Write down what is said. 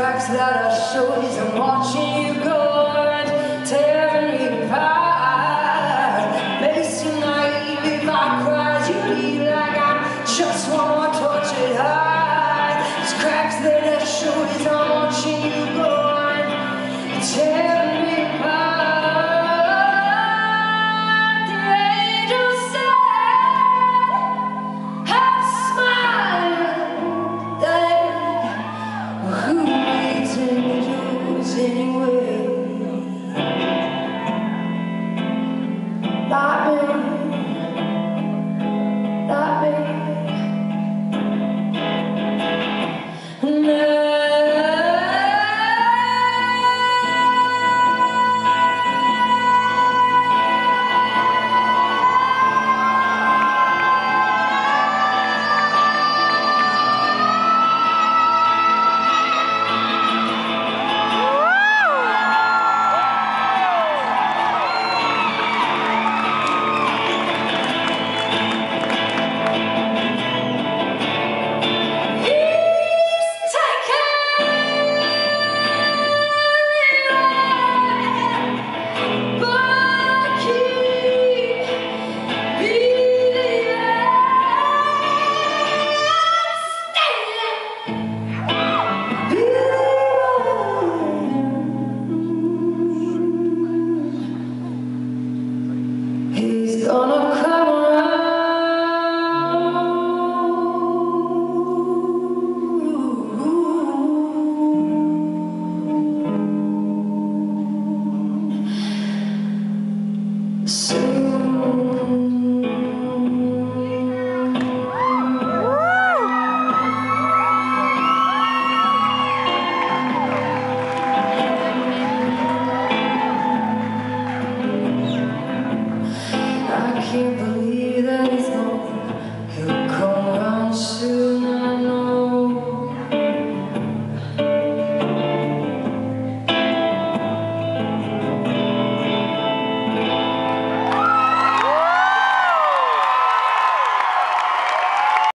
cracks that I show is I'm watching you go. can't believe